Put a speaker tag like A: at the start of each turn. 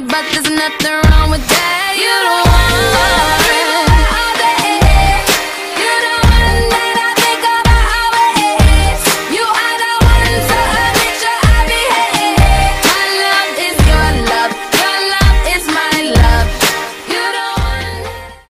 A: but there's nothing wrong with that. You don't